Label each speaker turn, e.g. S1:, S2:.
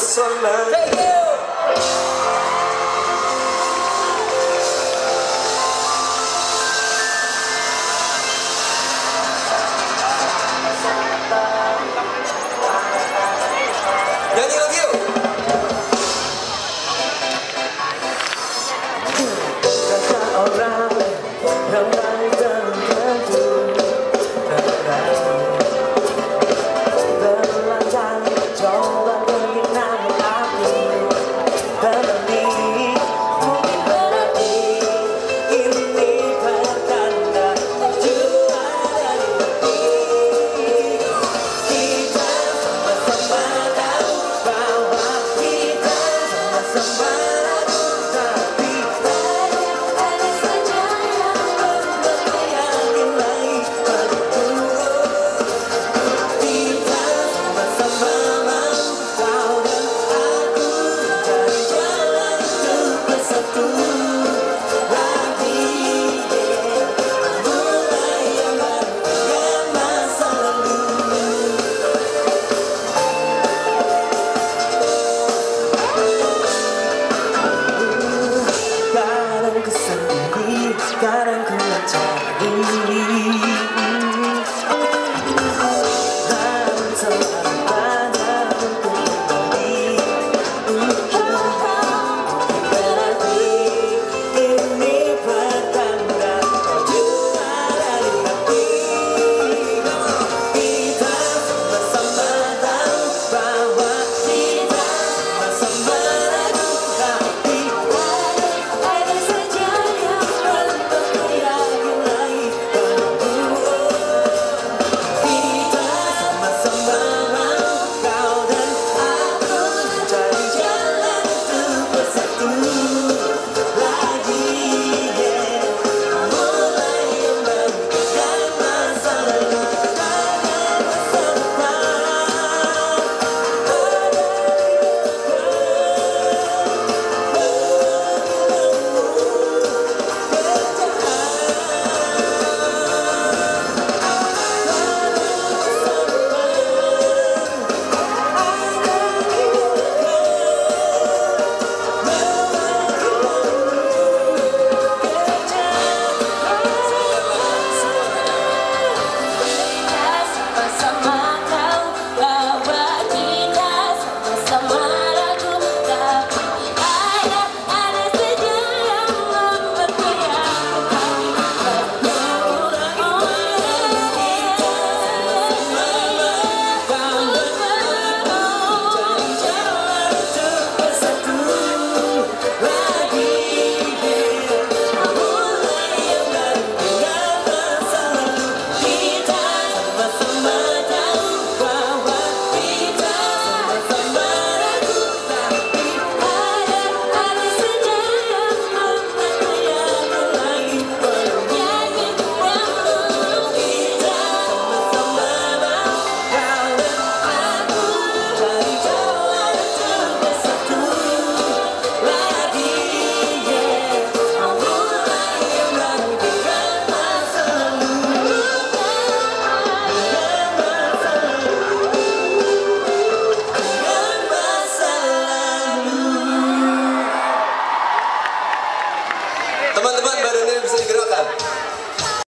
S1: Dirimu selalu you.